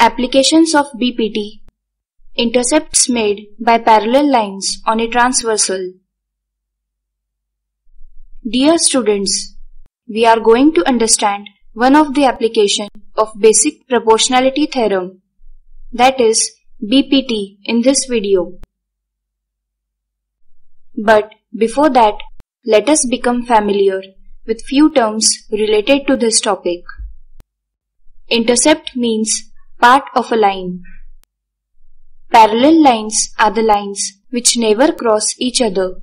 Applications of BPT Intercepts made by parallel lines on a transversal. Dear students, we are going to understand one of the application of basic proportionality theorem that is BPT in this video. But before that, let us become familiar with few terms related to this topic. Intercept means part of a line. Parallel lines are the lines which never cross each other.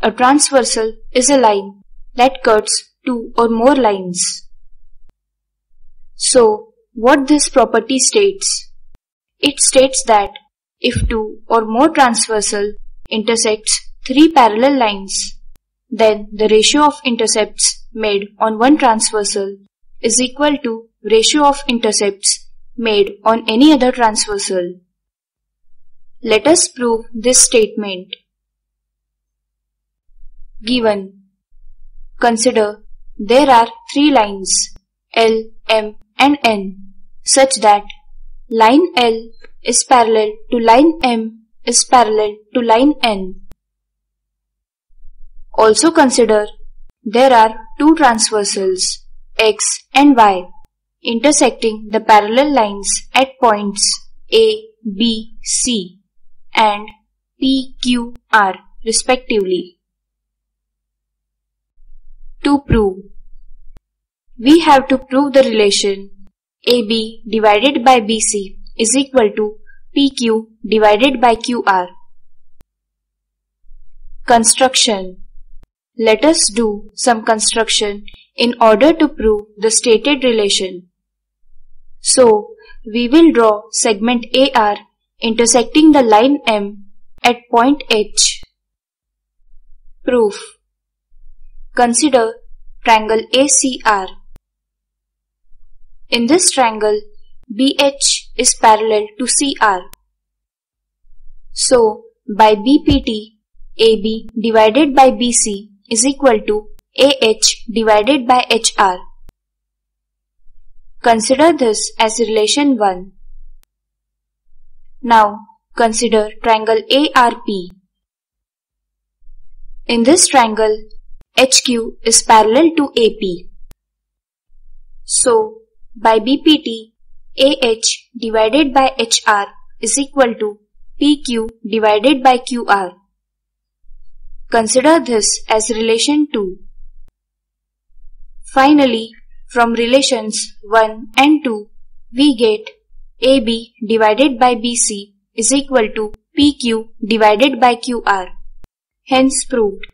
A transversal is a line that cuts two or more lines. So, what this property states? It states that if two or more transversal intersects three parallel lines, then the ratio of intercepts made on one transversal is equal to ratio of intercepts made on any other transversal. Let us prove this statement. Given. Consider there are three lines L, M and N such that line L is parallel to line M is parallel to line N. Also consider there are two transversals X and Y intersecting the parallel lines at points A, B, C and P, Q, R respectively. To prove, we have to prove the relation AB divided by BC is equal to PQ divided by QR. Construction Let us do some construction in order to prove the stated relation. So, we will draw segment AR intersecting the line M at point H. Proof Consider triangle ACR. In this triangle, BH is parallel to CR. So, by BPT, AB divided by BC is equal to AH divided by HR. Consider this as relation 1. Now, consider triangle ARP. In this triangle, HQ is parallel to AP. So, by BPT, AH divided by HR is equal to PQ divided by QR. Consider this as relation 2. Finally, from relations 1 and 2, we get AB divided by BC is equal to PQ divided by QR. Hence proved.